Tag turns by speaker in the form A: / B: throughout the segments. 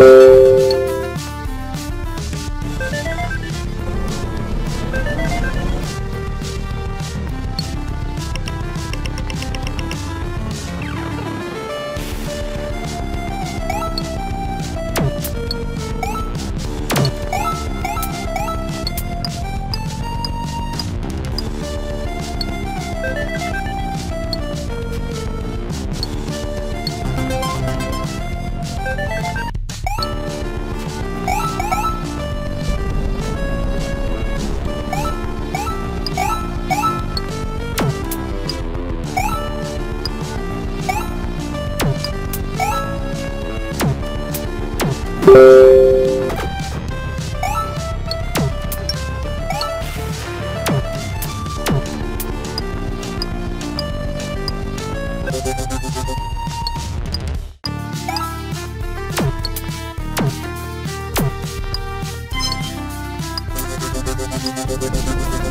A: Thank you. Thank you.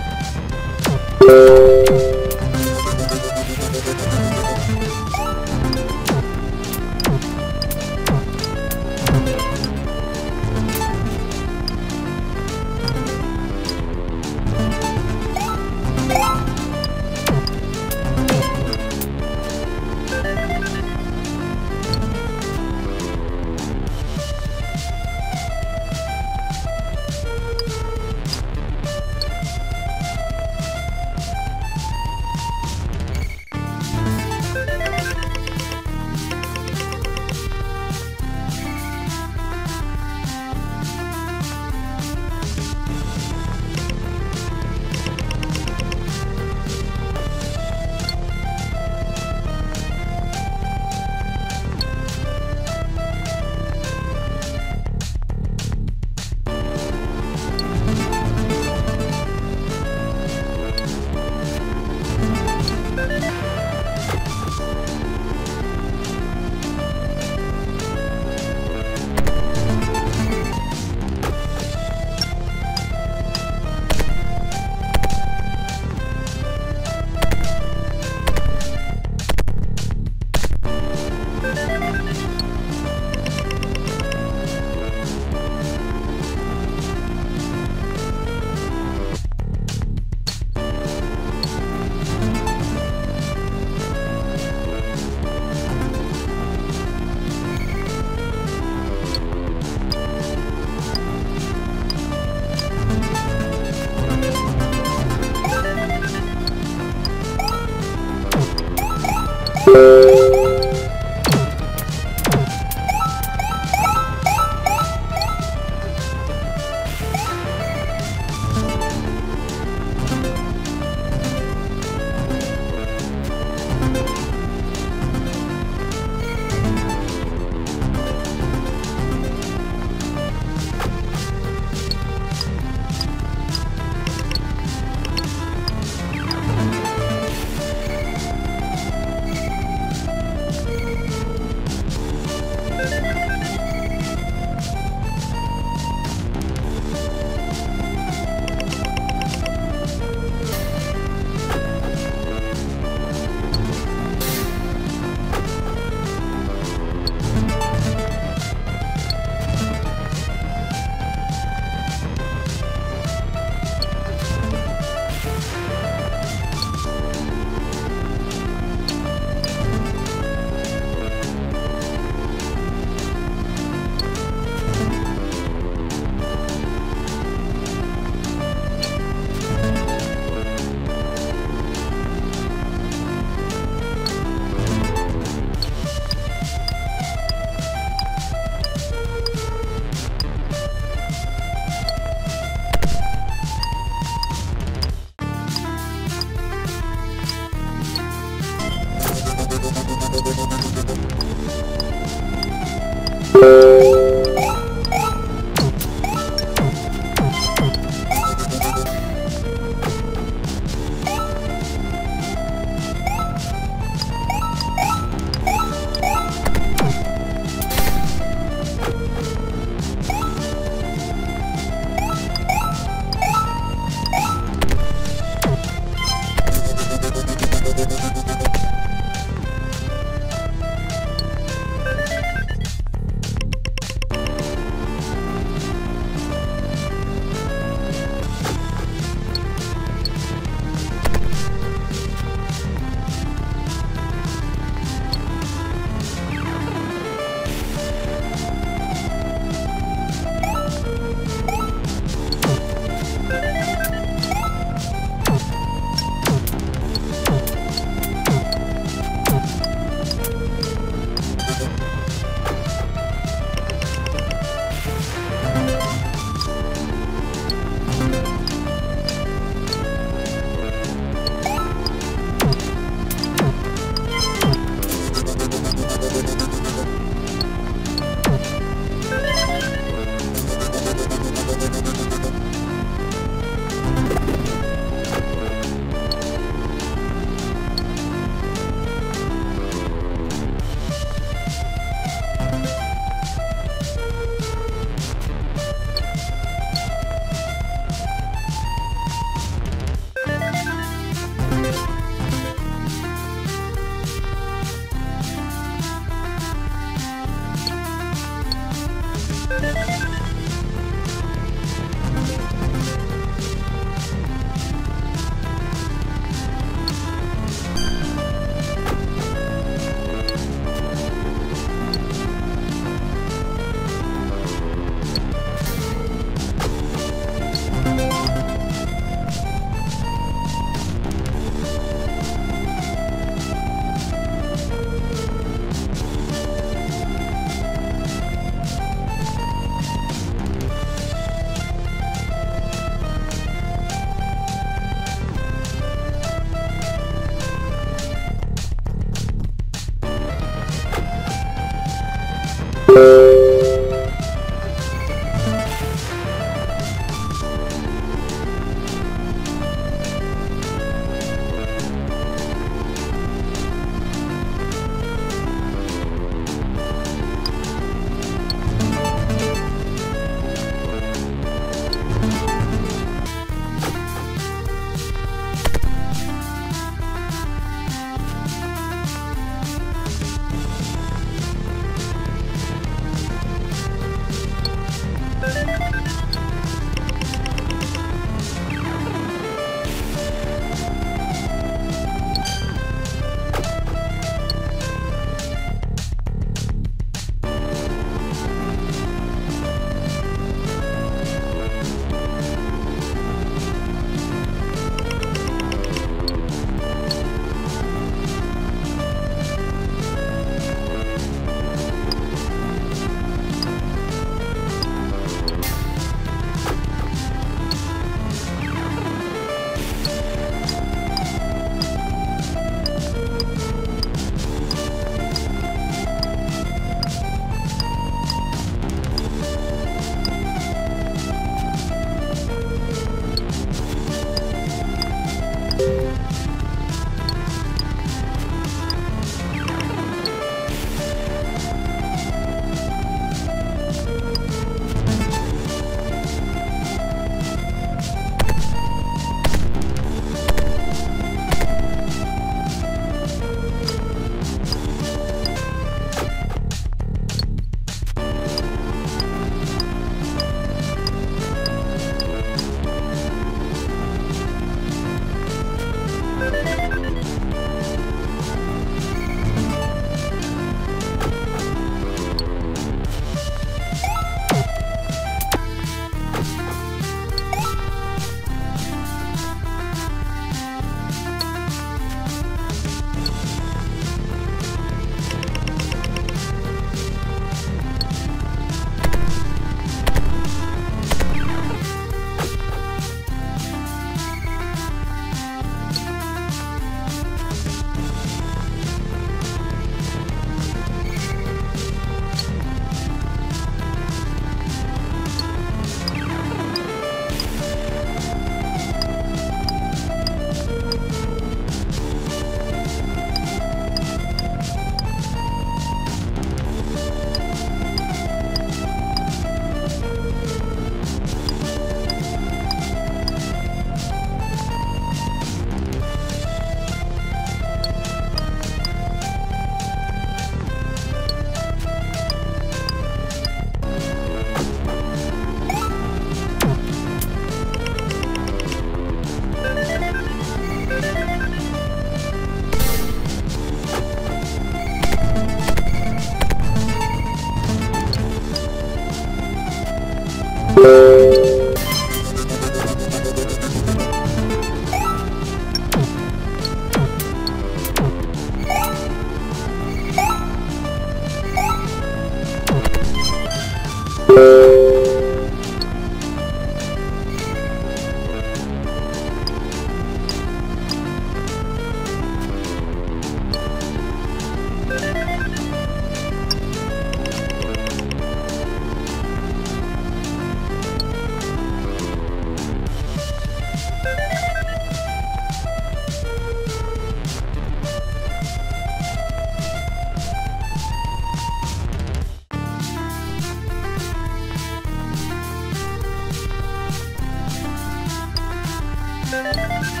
A: Música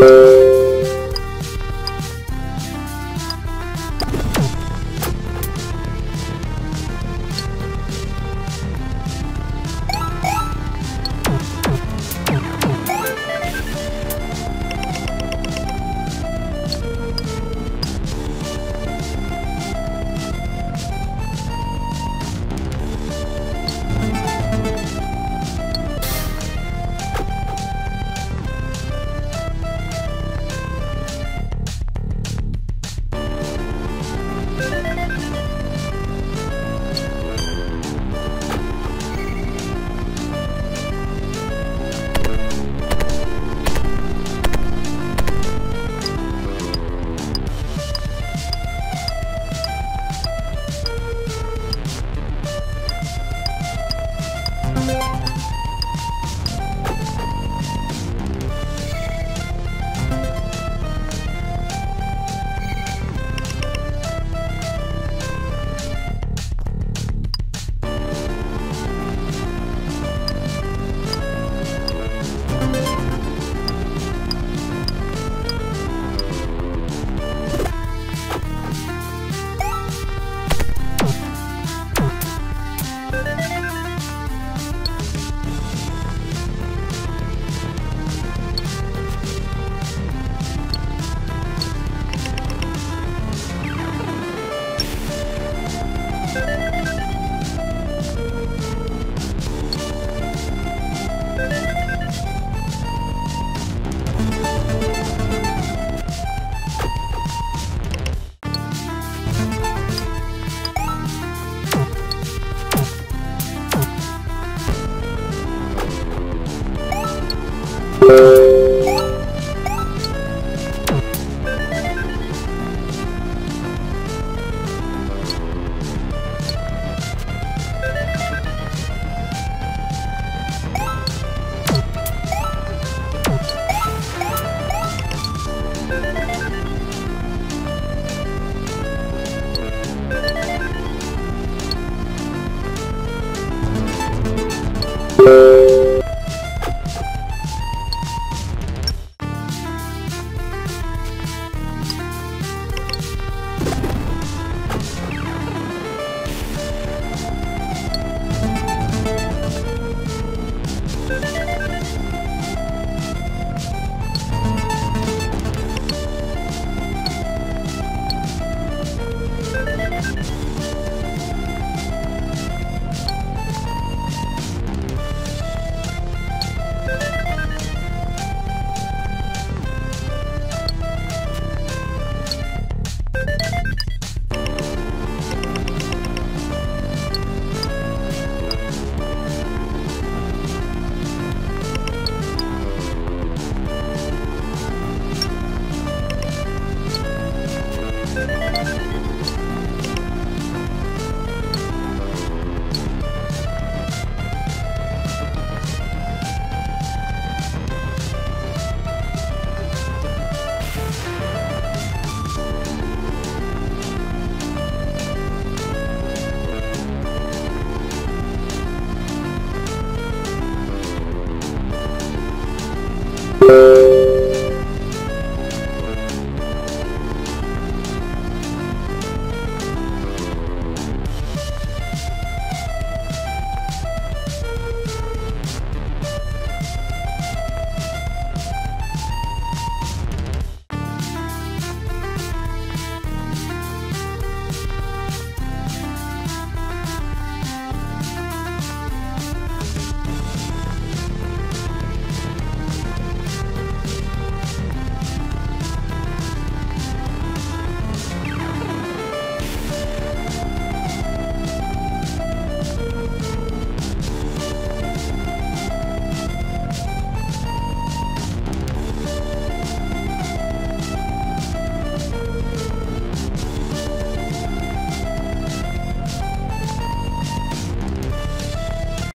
A: you